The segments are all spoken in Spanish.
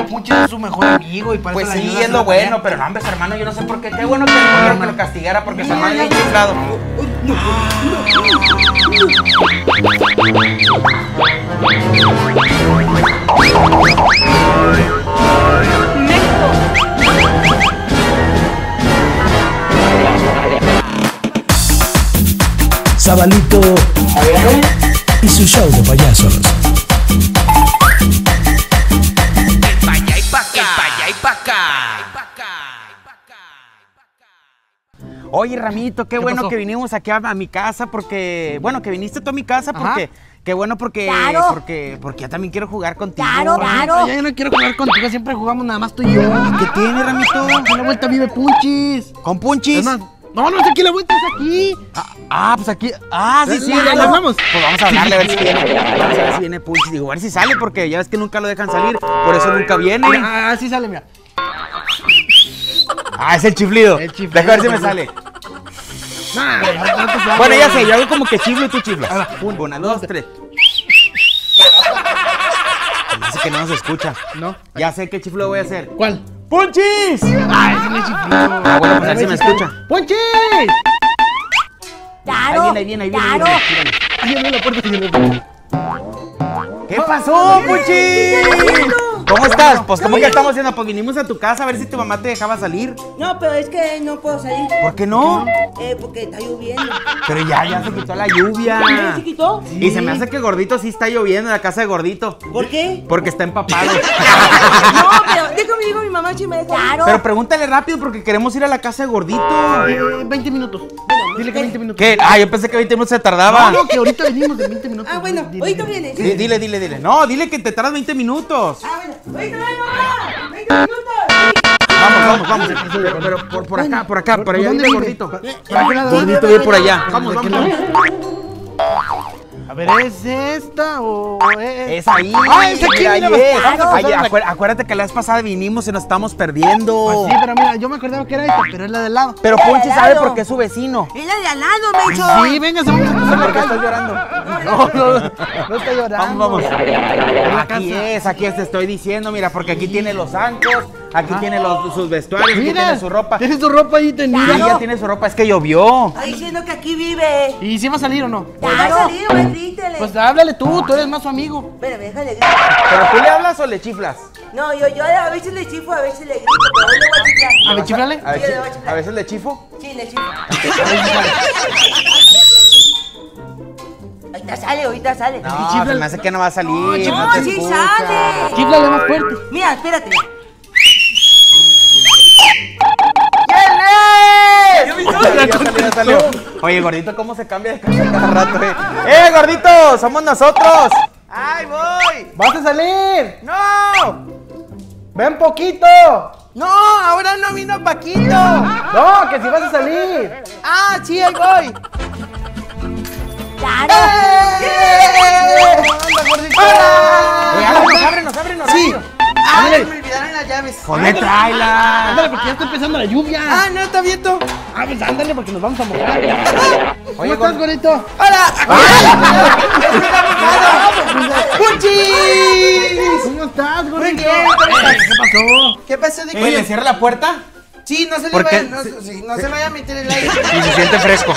pero Punchis es su mejor amigo y para Pues eso sí, es lo bueno, pero no, hombre, hermano, yo no sé por qué. Qué bueno que no que lo castigara porque su hermano es chiflado. Sabalito y su show de payasos. Oye, Ramito, qué, bueno pasó? que vinimos aquí a, a mi casa porque, bueno, que viniste tú a mi casa Ajá. porque, qué bueno porque, Claro. porque, porque yo también quiero jugar contigo. Claro, claro. Ya yo no quiero jugar contigo, siempre jugamos nada más tú y yo. ¿Qué tiene, Ramito? Aquí la vuelta vive Punchis. ¿Con punchis? Más, no, no es aquí la vuelta, es aquí. Ah, pues aquí. Ah, sí, sí, Claro. ya nos vamos. Pues vamos a hablarle a ver si viene. Vamos a ver si viene Punchis. Digo, a ver si sale porque ya ves que nunca lo dejan salir. Por eso nunca viene. Ah, sí sale, mira. Ah, es el chiflido. El chiflido. Deja ver si me sale. Bueno, ya sé, yo hago como que chiflo y tú chiflas. Una, dos, tres. Dice que no nos escucha. No. Ya sé qué chiflo voy a hacer. ¿Cuál? ¡Punchis! Ah, ese no es chiflido. Ah, bueno, pues a ver si me escucha. ¡Punchis! Claro. Ahí viene, ahí viene, ahí viene. claro. ahí viene. La puerta, ahí viene la puerta. ¿Qué pasó, Punchis? ¿Cómo estás? Pues, ¿cómo que estamos haciendo? Pues vinimos a tu casa a ver si tu mamá te dejaba salir. No, pero es que no puedo salir. ¿Por qué no? Eh, porque está lloviendo. Pero ya, ya se quitó la lluvia. ¿Ya se quitó? Y se me hace que Gordito sí está lloviendo en la casa de Gordito. ¿Por qué? Porque está empapado. No, pero déjame digo mi mamá si me deja. Claro. Pero pregúntale rápido porque queremos ir a la casa de Gordito. Eh, 20 minutos. Dile que 20 minutos. ¿Qué? Ah, yo pensé que 20 minutos se tardaba. No, no, que ahorita venimos de 20 minutos. Ah, bueno, Dile, ahorita dile. vienes. Di- Dile, dile, dile. No, dile que te tardas 20 minutos. Ah, bueno, ahorita mamá. 20 minutos. Vamos, vamos, vamos. Pero, por, por acá, por acá, por allá ¿Dónde? Gordito. Gordito vive por allá. Vamos, ¿De vamos, vamos. A ver, ¿es esta o es? Es ahí. Ah, es aquí, mira, mira, ahí es. vamos a acuérdate que la vez pasada vinimos y nos estamos perdiendo. Pues sí, pero mira, yo me acordaba que era esta, pero es la del lado. Pero de Ponchi sabe lado. porque es su vecino. Es la de al lado, Mecho. Sí, venga, vamos a cruzar la ¿Por qué calle. estás llorando? No, no, no está llorando. Vamos, vamos. Aquí es, aquí es, te estoy diciendo, mira, porque aquí tiene los zancos, aquí tiene los, sus vestuarios, aquí Mira, tiene su ropa. Tiene su ropa ahí tendida. Sí, ya tiene su ropa, es que llovió. Está diciendo que aquí vive. ¿Y si va a salir o no? Pues va a salir, va a grítele. Pues háblale tú, tú eres más su amigo. Espérame, déjale gritar. ¿Pero tú le hablas o le chiflas? No, yo, yo a veces le chifo, a veces le grito, pero hoy le voy a chiflar. A ver, chiflale. A, ver, Sí, a chiflar. a veces le chifo. Sí, le chifo. Ahorita sale, ahorita sale. No, se me hace que no va a salir. No, sí escucha. sale. Chiflale más fuerte. Mira, espérate. Oye, gordito, ¿cómo se cambia de casa cada rato, eh? ¡Eh, gordito! ¡Somos nosotros! ¡Ay, voy! ¡Vas a salir! ¡No! ¡Ven poquito! ¡No! ¡Ahora no vino Paquito! ¡No, que si vas a salir! ¡Ah, sí, ahí voy! Claro. ¡Anda, gordito! Oye, ábrenos, ábrenos, ábrenos. Sí. Ay, me olvidaron las llaves. ¡Joder, tráela! Ándale, porque ya está empezando la lluvia. Ah, no, está abierto. Ah, pues ándale, porque nos vamos a mojar. ¿Cómo Oye, estás? ¡Puchis! ¿Cómo estás, gordito? Muy bien, ¿cómo estás? ¿Qué pasó? ¿Qué pasó de Oye, ¿le cierra la puerta? Sí, no se le ¿Por vaya, no, sí, no se vaya a meter el aire. Y se siente fresco.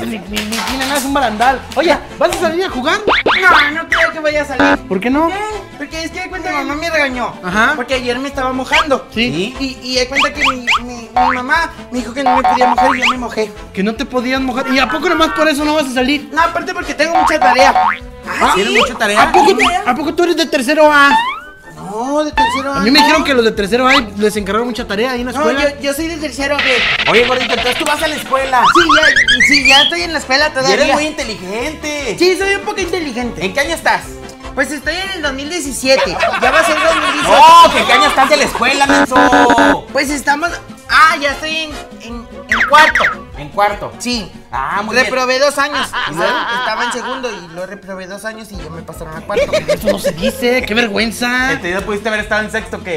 Ni, ni, ni tiene nada, es un barandal. Oye, ¿vas a salir a jugar? No, no creo que vaya a salir. ¿Por qué no? ¿Qué? Porque es que de cuenta mi mamá me regañó. Ajá. Porque ayer me estaba mojando. Sí. Y, y de cuenta que mi, mi, mi mamá me dijo que no me podía mojar y yo me mojé. Que no te podías mojar. ¿Y a poco nomás por eso no vas a salir? No, aparte porque tengo mucha tarea. Ah, ¿Tiene mucha tarea? ¿A poco, ¿A poco tú eres de tercero A? No, de tercero A mí me dijeron que los de tercero A les encargaron mucha tarea ahí en la No, escuela. yo, yo soy de tercero B. Oye, gordito, entonces tú vas a la escuela. Sí, ya, sí, ya estoy en la escuela Y todavía. eres muy inteligente. Sí, soy un poco inteligente. ¿En qué año estás? Pues estoy en el 2017. Ya va a ser 2017. ¡No! ¿que ¿En qué año estás de la escuela, menso? Pues estamos. Ah, ya estoy en, en, en cuarto. En cuarto. Sí. Ah, muy bien. reprobé dos años. Y luego Estaba en segundo y lo reprobé dos años y ya me pasaron a cuarto. Eso no se dice, qué vergüenza. Entendido, pudiste haber estado en sexto, ¿qué?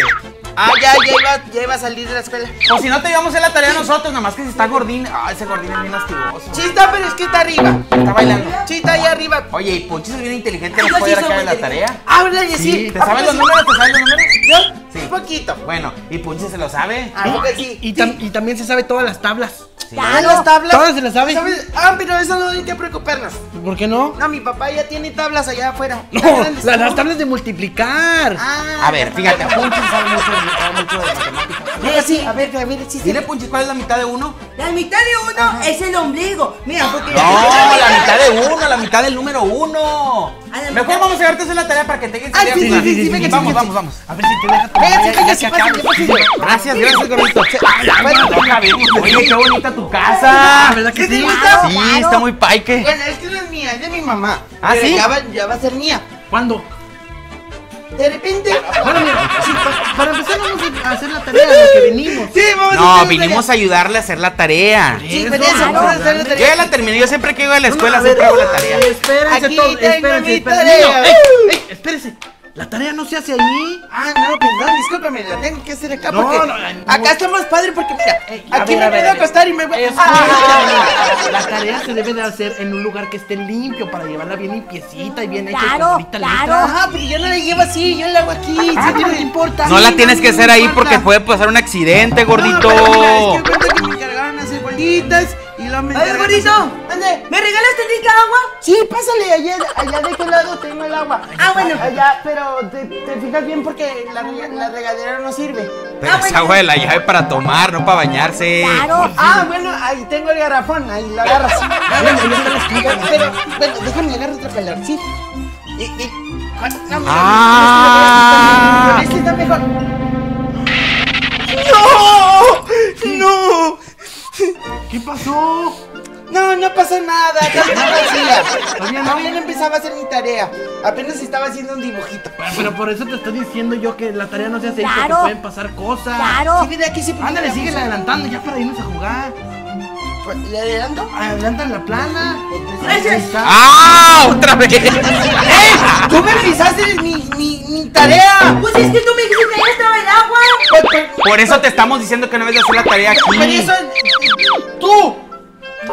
Ah, ya, ya iba, ya iba a salir de la escuela. O si no te íbamos a hacer la tarea nosotros, nada más que si está gordín. Ah, ese gordín es bien lastigoso. Sí está, pero es que está arriba. Está bailando. Sí está ahí arriba. Oye, y Ponchis es bien inteligente, nos puede en la tarea. Ah, ¿verdad? Y sí. ¿Te sabes los números? ¿Te sabes los números? ¿Yo? Sí. poquito. Bueno, y Punche se lo sabe. Ah, ¿poco sí? Y, tam- y también se sabe todas las tablas. ¿Todas las tablas? Todas se las sabe. ¿Sabes? Ah, pero eso no hay que preocuparnos. ¿Por qué no? No, mi papá ya tiene tablas allá afuera. No, las, las tablas de multiplicar. Ah, A ver, fíjate, Punche sabe mucho, sabe mucho de matemáticas. Mira, sí, a ver, a ver, sí, sí. Dile, Punche, ¿cuál es la mitad de uno? La mitad de uno es el ombligo. Mira, porque. No, la mitad de uno, la mitad del número uno. Mejor vamos a llevarte a hacer la tarea para que te quedes Ay, sí, sí, sí, sí, venga, Vamos, sí, vamos, vamos. A ver si te deja tu. Gracias, gracias, gordito. Oye, qué bonita tu casa. ¿Verdad que sí? Sí, está muy paique. Bueno, es que no es mía, es de mi mamá. ¿Ah, sí? Ya va a ser mía. ¿Cuándo? De repente. Bueno, mira, sí, pa- para empezar vamos a hacer la tarea de lo que venimos. Sí, vamos a No, hacer vinimos a ayudarle a hacer la tarea. Sí, pero eso, vamos a hacer la Yo tarea. ya la terminé, yo siempre que llego a la escuela No, no, a siempre hago la tarea. Espérense Aquí todos, tengo espérense, mi espérense. tarea. Niño, ey, ey, espérese. La tarea no se hace ahí. Ah, no, perdón, discúlpame, la tengo que hacer acá No, porque no, no. acá está más padre porque mira, a aquí ver, me a puedo a acostar y me voy Escúchame, La tarea se debe de hacer en un lugar que esté limpio para llevarla bien limpiecita y bien hecha. y Claro, bonita claro. letra. Ajá, pero yo no la llevo así, yo la hago aquí. Ah, sí, ¿qué no me- te importa? No la tienes que no hacer ahí porque puede pasar un accidente, No, gordito. pero mira, es que cuenta que me encargaron hacer bolitas A ver, gordito. Ande. ¿Me regalas tantita agua? Sí, pásale, allá, allá de qué lado tengo el agua. Ah, bueno. Allá, pero te, te fijas bien porque la, rega- la regadera no sirve. Pero Ah, es bueno. agua de la llave para tomar, no para bañarse. Claro. Ah, bueno, ahí tengo el garrafón, ahí lo agarras. pero, pero, bueno, déjame agarrar otra palabra, ¿sí? Y, y, no, mira, Ah. este está mejor. ¡No! ¡No! ¿Qué pasó? No, no pasó nada, todavía no lo hacía. Todavía no. No empezaba a hacer mi tarea. Apenas estaba haciendo un dibujito. Pero, pero por eso te estoy diciendo yo que la tarea no se hace Claro. pueden pasar cosas. Claro. Sí, mira, aquí se Ándale, sigue adelantando ya para irnos a jugar. ¿Le adelanto? Adelantan la plana. Ese-. ¡Ah! ¡Otra vez! ¡Eh! ¡Tú me pisaste mi, mi, mi tarea! Pues es que tú me dijiste que ahí estaba el agua. Por, por- Por eso te estamos diciendo que no debes de hacer la tarea aquí. eso, tú.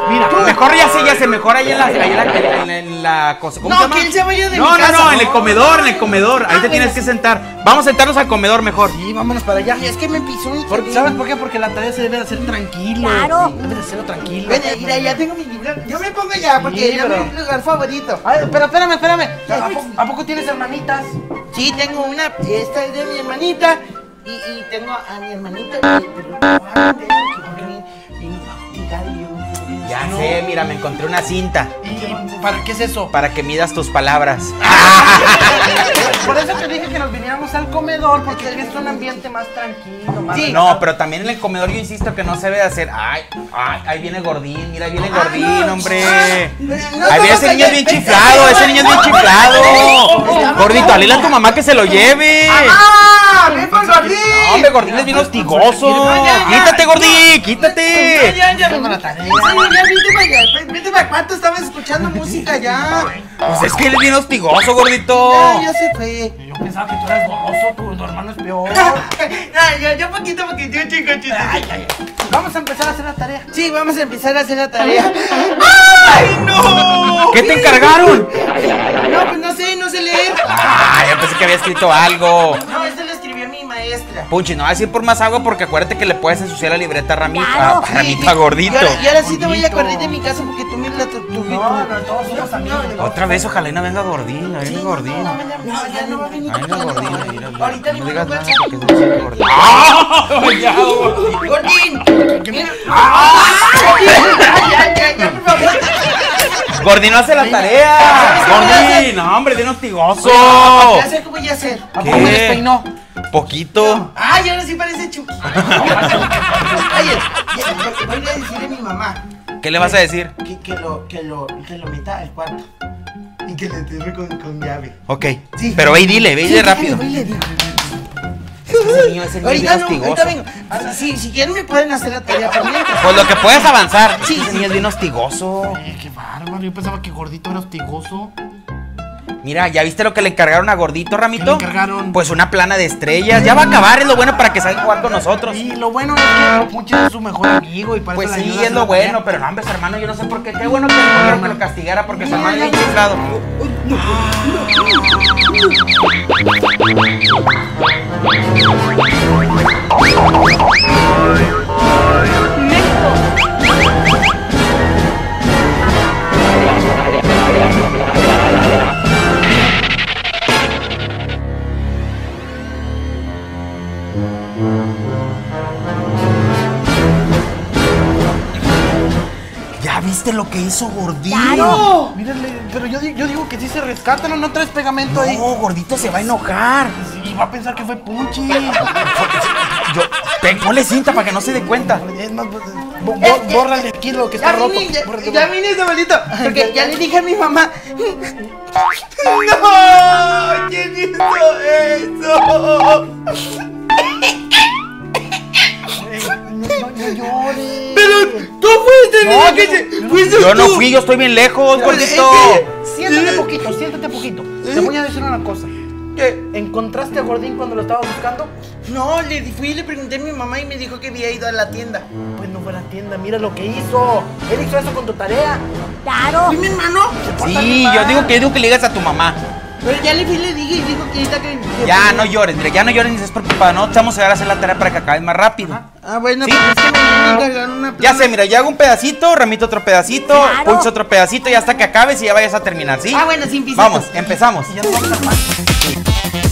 Mira, Mejor ya sé, ya sé, mejor ahí en la, ahí en la, en la- en la cosa. ¿Cómo No, se llama? que él se vaya de no, mi no, casa. no, en el comedor, en el comedor. Ahí Ah, te tienes que sentar. Vamos a sentarnos al comedor mejor. sí, vámonos para allá. Y es que me pisó mi Por-. ¿Sabes por qué? Porque la tarea se debe de hacer tranquilo. Claro. Debe de hacerlo tranquilo. Bueno, mira, ya tengo mi libro. Yo me pongo ya, porque Sí, ya pero- mi lugar favorito. Ay, pero espérame, espérame. ¿A poco, a poco tienes hermanitas? Sí, tengo una. Esta es de mi hermanita. Y, y tengo a mi hermanita. y- Pero Ya No. sé, mira, me encontré una cinta ¿Y para qué es eso? para que midas tus palabras. Por eso te dije que nos viniéramos al comedor, porque es un ambiente más tranquilo, más Sí. No, pero también en el comedor yo insisto que no se debe de hacer. Ay, ay, ahí viene Gordín, mira, ahí viene Ah, Gordín, no. hombre. Ah, no ahí viene ese niño allá- bien chiflado, ese niño es bien chiflado. Gordito, alila a tu mamá que se lo lleve. ¡Ah! ¡Ven por Gordín! No, hombre, Gordín es bien hostigoso. ya, ya. Quítate, Gordín, Ya, quítate. ya, ya. Ya, vete para cuánto estabas escuchando música ya. Pues es que él es bien hostigoso, gordito. Ya, ya se fue. Yo pensaba que tú eras goloso, tu, tu hermano es peor. Ay, ya, ya poquito, poquito, chico, chico. Ay, ay, ay. Vamos a empezar a hacer la tarea. Sí, vamos a empezar a hacer la tarea. ¡Ay, no! ¿Qué te encargaron? No, pues no sé, no sé leer. Ah, yo pensé que había escrito algo. No, maestra. Puchi, no vas a ir por más agua porque acuérdate que le puedes ensuciar la libreta a Ramita. Claro. a Ramita gordito. Y ahora, y ahora sí te voy a correr de mi casa porque tú me la tu, tu, No, no, todos somos amigos. Otra vez, ojalá y no venga gordín, ahí viene gordín. No, ya, no, ya no va a venir. Ahorita no digas no nada porque es demasiado gordín. ¡Gordín! Mira. Ya, ya, ya, por favor. Gordín no hace la tarea. Gordín, no, hombre, hostigoso. Ya sé cómo voy a hacer. ¿A poco me ¿Qué? despeinó? Poquito. Ay, ahora sí parece Chucky. Oye, voy a decirle a mi mamá ¿Qué le vas a decir? que, que, lo, que, lo, que lo meta al cuarto. Y que le cierre con, con llave. Ok. Sí. Pero ve y dile, ve y dile déjale, rápido. voy y le digo. Ese niño, ese niño es Ahorita bien no, hostigoso. vengo. Ah, Sí, si quieren me pueden hacer la tarea por mientras. Pues lo que puedes avanzar. Sí, Ese sí. niño es bien hostigoso. Eh, qué bárbaro. Yo pensaba que gordito era hostigoso. Mira, ¿ya viste lo que le encargaron a Gordito, Ramito? ¿Qué le encargaron? Pues una plana de estrellas. Ya va a acabar, es lo bueno para que salga a jugar con nosotros. Y lo bueno es que Puchi es su mejor amigo y para Pues sí, es lo bueno, pero no, hombre, su hermano, yo no sé por qué. Qué bueno que, no, que lo castigara porque su hermano es chiflado. ¿Ya viste lo que hizo Gordito? ¡No! Mírale, pero yo, di- yo digo que sí se rescata, no, no traes pegamento ahí. No, Gordito se va a enojar. Y va a pensar que fue Puchi. Yo, ponle cinta para que no se dé cuenta. Es más, bo- bo- bo- bórrale aquí lo que está Ya roto. vine, ya, vine, Samuelito. Porque ya le dije a mi mamá. ¡No! ¿Quién hizo eso? No, no, no llores. No, que se- yo no- fuiste Yo no tú. fui, yo estoy bien lejos, Gordito. es que- Siéntate poquito, siéntate poquito. Te voy a decir una cosa. ¿Qué? ¿Encontraste a Gordín cuando lo estabas buscando? No, le fui y le pregunté a mi mamá y me dijo que había ido a la tienda. Pues no fue a la tienda, mira lo que hizo. Él hizo eso con tu tarea. ¿Fui mi hermano? Sí, yo digo que yo digo que le digas a tu mamá. Pero ya le fui le dije y dijo que ahorita que... que- Ya no llores, mira, ya no llores ni estés preocupada, no te vamos a llegar a hacer la tarea para que acabes más rápido. Ah, bueno, Sí. pues es que me encargaron una Ya sé, mira, yo hago un pedacito, Ramito otro pedacito, Punch otro pedacito y hasta que acabes y ya vayas a terminar, ¿sí? Ah, bueno, sin pisitos. Vamos, empezamos. Y ya no vamos a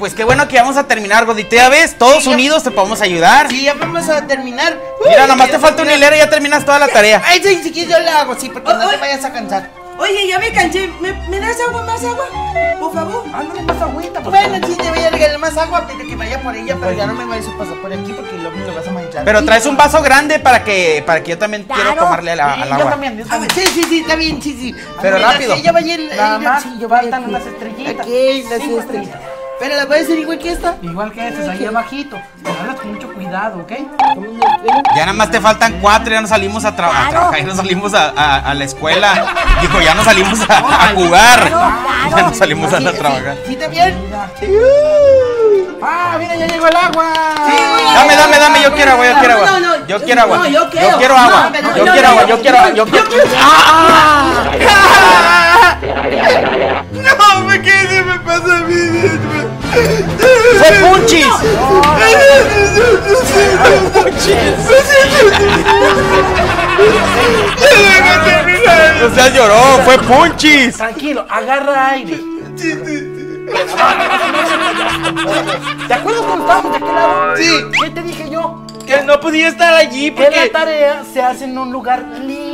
pues qué bueno que vamos a terminar, Gordito. Ya ves, todos Sí, ya- unidos te podemos ayudar. Sí, ya vamos a terminar. Mira, Uy, nomás te falta un terminar. hilero y ya terminas toda la tarea. Ay, sí, si quieres yo la hago, sí, porque Oh, no te vayas a cansar. Oye, ya me cansé. ¿Me, me das agua, más agua? Por favor. Ándale más agüita, por Bueno, favor. sí, te voy a regalar más agua, pero que vaya por ella, pero ya no me vayas a pasar por aquí porque me lo vas a manchar. Pero traes un vaso grande para que para que yo también quiero tomarle a la- Sí, al yo agua. también, yo también. sí, sí, sí, está bien, sí, sí. Pero Mira, rápido. sí, ya vaya el, Nada el- más sí, yo voy faltan aquí. unas estrellitas. Aquí, las Cinco estrellitas. Pero la voy a hacer igual que esta. Igual que ese, ahí abajito. Hablas con mucho cuidado, ¿ok? Ya nada más te faltan cuatro, ya no salimos a, tra- a trabajar, ya no salimos a, a- a la escuela. Dijo, ya no salimos a, a jugar. Ya no salimos a, trabajar. ¿Sí bien? Ah, mira, ya llegó el agua. Dame, dame, dame, yo quiero agua, yo quiero No, agua. no, no, Yo quiero agua. no, yo quiero. quiero agua. No, Yo no, quiero no, agua, no, yo quiero agua, yo quiero. No, ¿por qué se me pasa a mí? ¡Fue Punchis! O sea, lloró, fue Punchis. Tranquilo, agarra aire. ¿Te acuerdas cuando estábamos de aquel lado? Sí. ¿Qué te dije yo? Que no podía estar allí Que la porque... tarea se hace en un lugar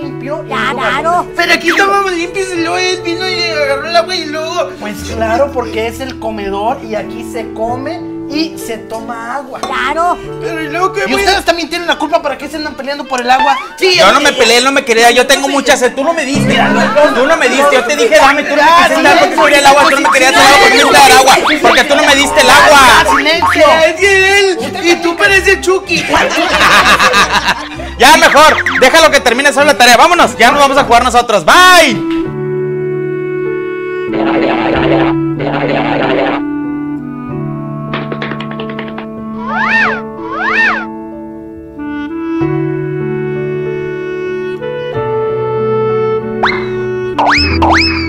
limpio. y en un lugar Claro. Pero aquí estábamos limpios y luego él vino y agarró el agua y luego... Pues claro, porque es el comedor y aquí se come y se toma agua. Claro. Pero y luego que Y ustedes también tienen la culpa para que se andan peleando por el agua. Sí, Yo no me peleé, él no me quería, yo tengo mucha sed, tú no me diste, tú no me diste, yo te dije dame, tú no me quisiste dar porque quería el agua, tú no me querías dar agua porque me dar agua, porque tú no me diste el agua. ¡Silencio! Y tú pareces Chucky. ya mejor, déjalo que termine solo la tarea. Vámonos, ya nos vamos a jugar nosotros. Bye.